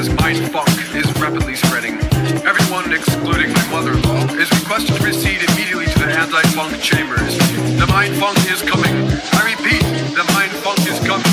is, my funk is rapidly spreading. Everyone, excluding my mother-in-law, is requested to proceed immediately to the anti-funk chambers. The mind funk is coming. I repeat, the mind funk is coming.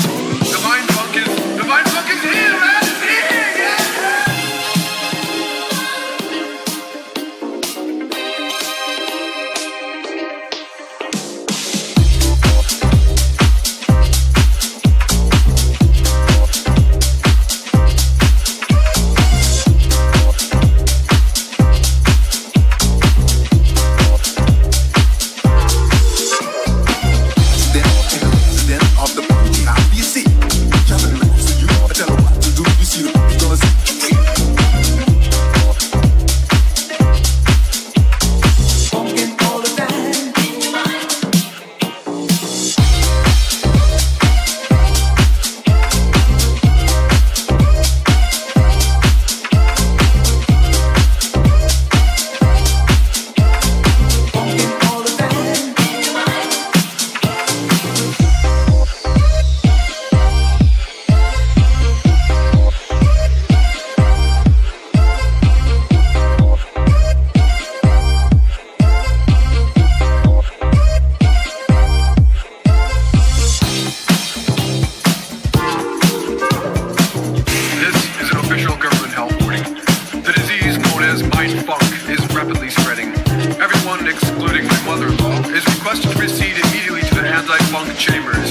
Chambers.